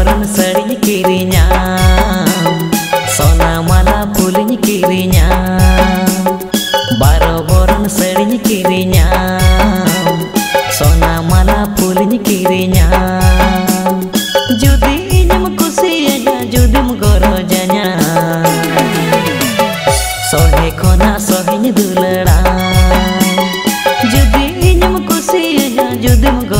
orang sering kirinya Sona mana pulinya kirinya Baro orang sering kirinya Sona mana pulinya kirinya Judi inyam kusiyanya judim gorojanya Sohe kona sohinya dulara Judi inyam kusiyanya judim gorojanya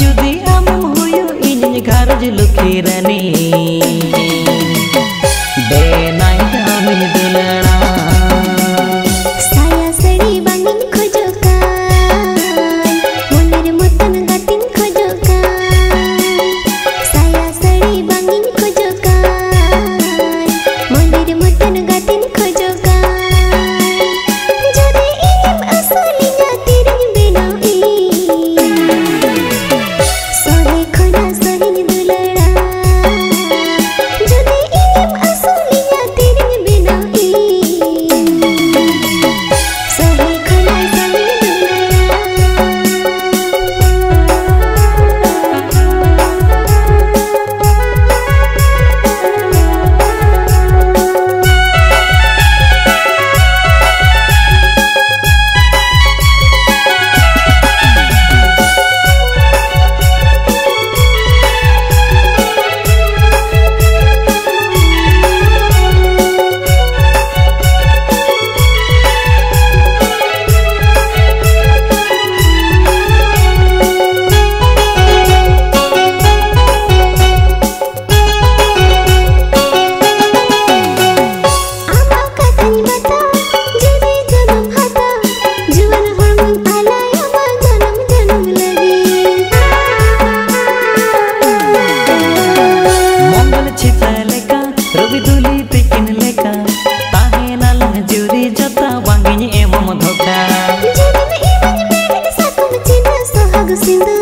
Judi amam huyu ini garaj lukirani 一个新的。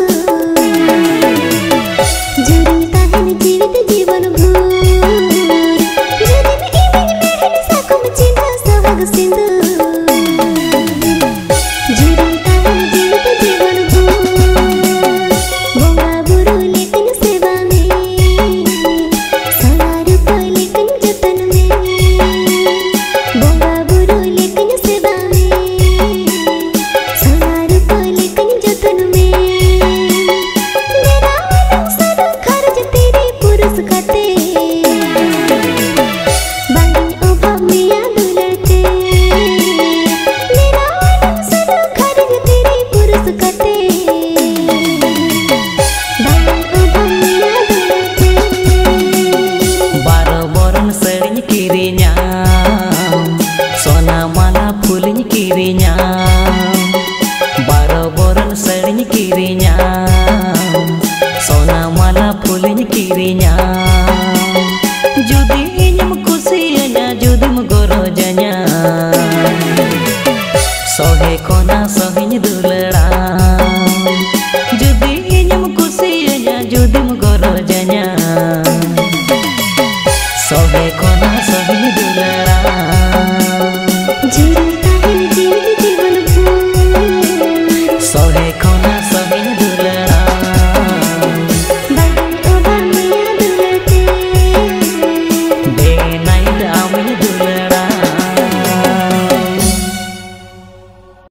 ᱛᱤᱨᱮᱧᱟ ᱡᱩᱫᱤ